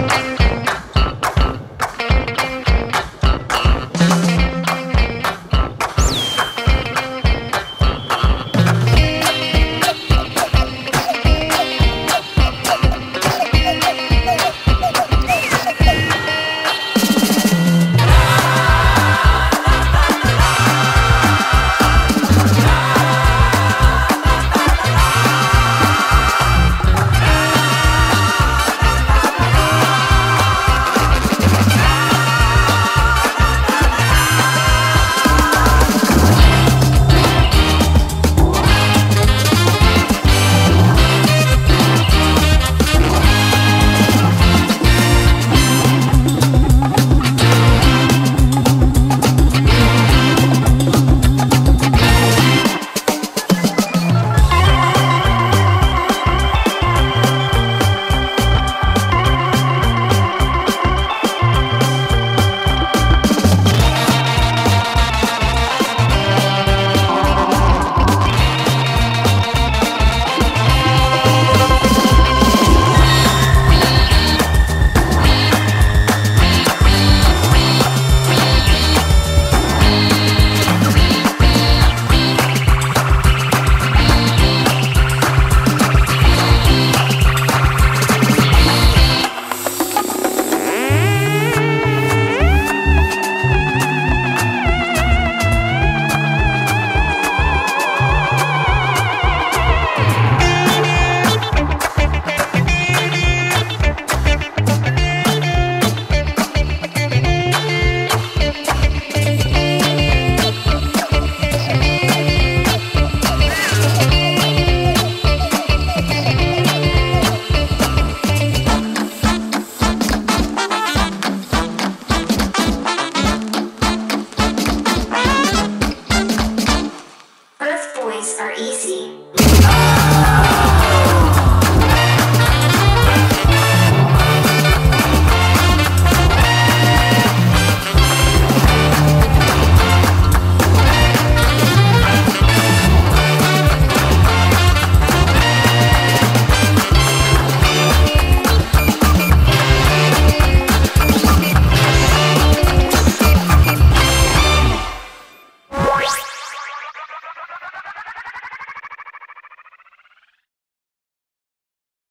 Earth are easy.